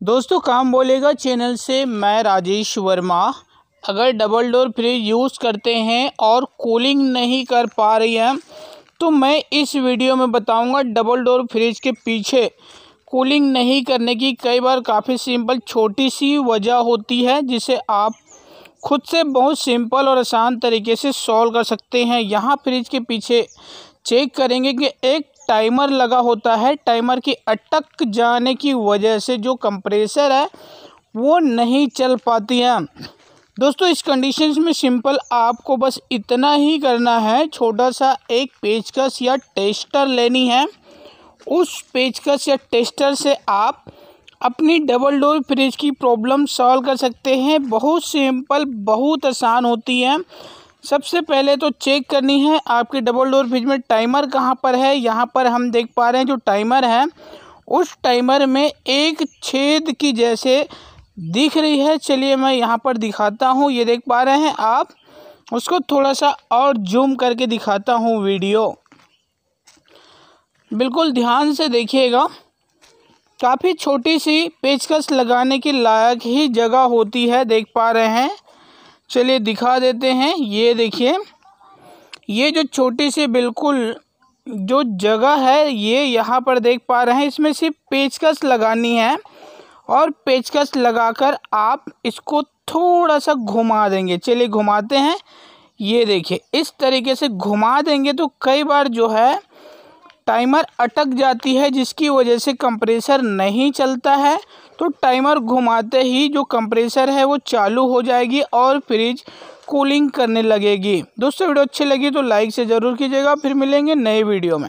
दोस्तों, काम बोलेगा चैनल से मैं राजेश वर्मा। अगर डबल डोर फ्रिज यूज़ करते हैं और कूलिंग नहीं कर पा रही है तो मैं इस वीडियो में बताऊँगा डबल डोर फ्रिज के पीछे कूलिंग नहीं करने की कई बार काफ़ी सिंपल छोटी सी वजह होती है, जिसे आप खुद से बहुत सिंपल और आसान तरीके से सॉल्व कर सकते हैं। यहाँ फ्रिज के पीछे चेक करेंगे कि एक टाइमर लगा होता है, टाइमर की अटक जाने की वजह से जो कंप्रेसर है, वो नहीं चल पाती है। दोस्तों, इस कंडीशन में सिंपल आपको बस इतना ही करना है छोटा सा एक पेचकस या टेस्टर लेनी है। उस पेचकस या टेस्टर से आप अपनी डबल डोर फ्रिज की प्रॉब्लम सॉल्व कर सकते हैं। बहुत सिंपल बहुत आसान होती है। सबसे पहले तो चेक करनी है आपके डबल डोर फ्रिज में टाइमर कहाँ पर है। यहाँ पर हम देख पा रहे हैं जो टाइमर है, उस टाइमर में एक छेद की जैसे दिख रही है। चलिए मैं यहाँ पर दिखाता हूँ। ये देख पा रहे हैं आप। उसको थोड़ा सा और जूम करके दिखाता हूँ वीडियो। बिल्कुल ध्यान से देखिएगा। काफ़ी छोटी सी पेचकस लगाने के लायक ही जगह होती है, देख पा रहे हैं। चलिए दिखा देते हैं। ये देखिए, ये जो छोटी सी बिल्कुल जो जगह है, ये यहाँ पर देख पा रहे हैं। इसमें सिर्फ़ पेचकस लगानी है और पेचकस लगाकर आप इसको थोड़ा सा घुमा देंगे। चलिए घुमाते हैं। ये देखिए, इस तरीके से घुमा देंगे तो कई बार जो है, टाइमर अटक जाती है, जिसकी वजह से कंप्रेसर नहीं चलता है। तो टाइमर घुमाते ही जो कंप्रेसर है वो चालू हो जाएगी और फ्रिज कूलिंग करने लगेगी। दोस्तों, वीडियो अच्छी लगी तो लाइक से ज़रूर कीजिएगा। फिर मिलेंगे नए वीडियो में।